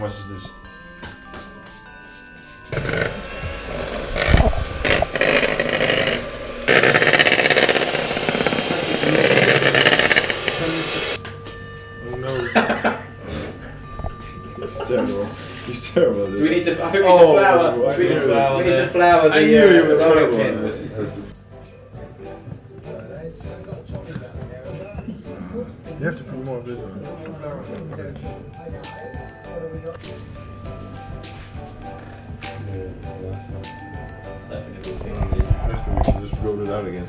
much is this? Oh no. He's terrible. He's terrible. at Do we need to? I think we need Oh, to flour. I we need, knew to- it. we need to flour the. I knew uh, you were terrible. You have to put more of this on. After we should just roll it out again.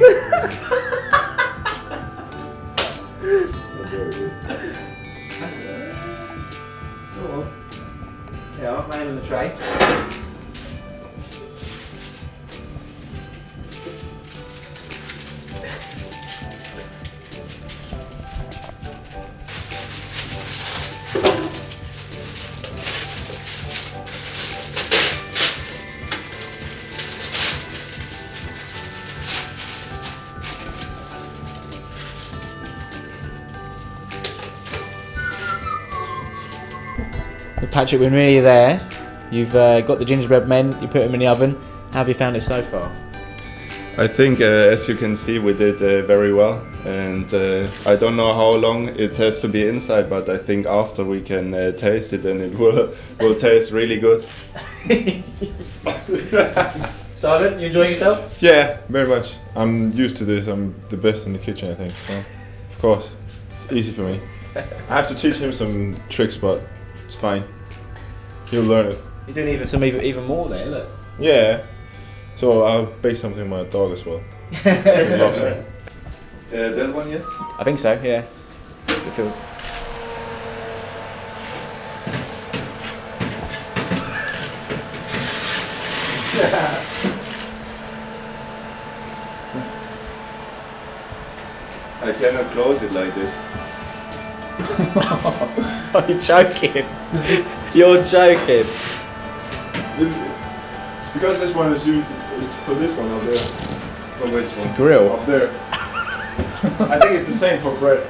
That's Patrick, when we're nearly there, you've uh, got the gingerbread men, you put them in the oven. How have you found it so far? I think, uh, as you can see, we did uh, very well, and uh, I don't know how long it has to be inside, but I think after we can uh, taste it, and it will will taste really good. Simon, you enjoying yourself? Yeah, very much. I'm used to this. I'm the best in the kitchen, I think. So, of course, it's easy for me. I have to teach him some tricks, but it's fine. He'll learn it. You're doing even some even, even more there. Look. Yeah. So I'll bake something for my dog as well. He loves it. Uh, that one yet? I think so. Yeah. The feel- I cannot close it like this. Are you joking? You're joking. It's because this one is used for this one up there. For which It's a grill. Up there. I think it's the same for bread.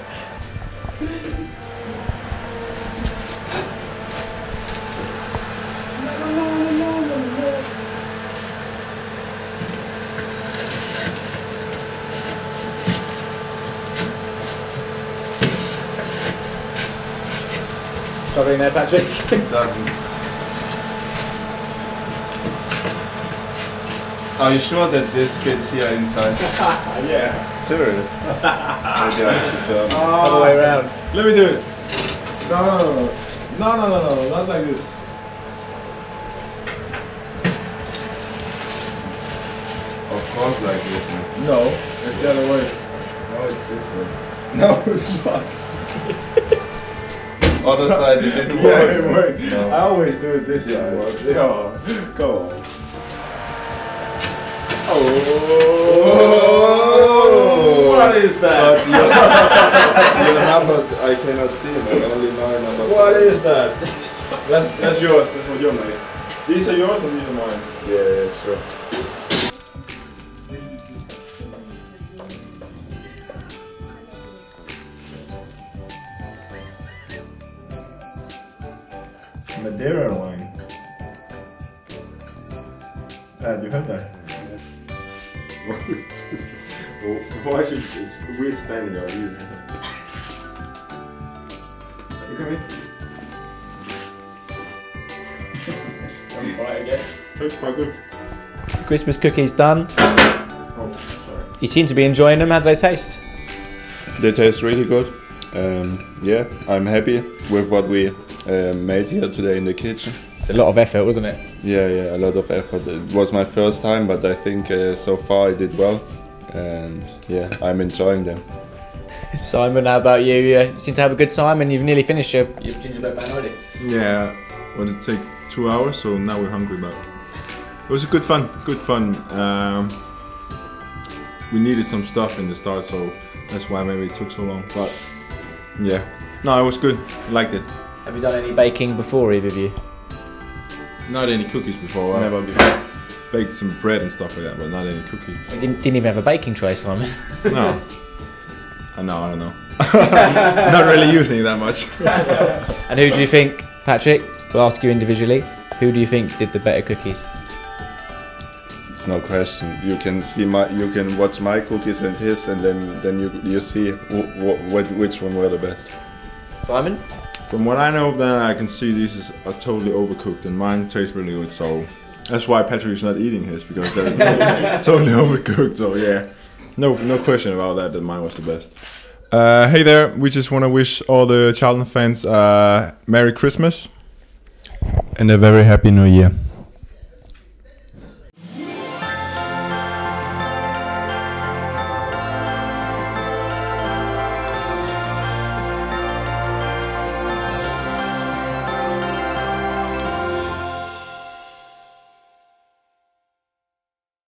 Struggling there, Patrick. it Doesn't. Are you sure that this fits here inside? yeah. Serious? Maybe I should, um, Other way around. Let me do it. No, no, no, no. No, no, no, no, not like this. Of course, like this. Man. No, it's the other way. No, it's this way. No, it's not. Other side, it didn't Yeah, work. it worked. No. I always do it this Yeah, side. worked. Yeah, go on. Oh! What is But that? your, your numbers, I cannot see. I only know What five. that? That's, that's yours. That's what you're made. These are yours and these are mine. Yeah, yeah, sure. Madeira wine. Uh, you heard that? Why should it's weird standing there? You. Look at me. I'm fine again. Tastes quite good. Christmas cookies done. Oh, sorry. You seem to be enjoying them. How do they taste? They taste really good. Um, yeah, I'm happy with what we uh, made here today in the kitchen. A lot of effort, wasn't it? Yeah, yeah, a lot of effort. It was my first time, but I think uh, so far I did well. And yeah, I'm enjoying them. Simon, how about you? You seem to have a good time, and you've nearly finished your, your gingerbread man already. Yeah, well, it takes two hours, so now we're hungry, but it was a good fun. Good fun. Um, we needed some stuff in the start, so that's why maybe it took so long. But yeah, No, it was good. I liked it. Have you done any baking before, either of you? Not any cookies before. I've Never before. baked some bread and stuff like that, but not any cookies. You didn't, didn't even have a baking tray, Simon. No. I know, I don't know. not really using it that much. and who do you think, Patrick? We'll ask you individually. Who do you think did the better cookies? It's no question. You can see my, you can watch my cookies and his, and then then you you see wh- wh- what which one were the best. Simon? From what I know, of then I can see these is- are totally overcooked, and mine tastes really good. So that's why Patrick's not eating his because they're totally, totally overcooked. So yeah, no no question about that. That mine was the best. Uh, hey there, we just want to wish all the Charlton fans uh, Merry Christmas. And a very happy new year.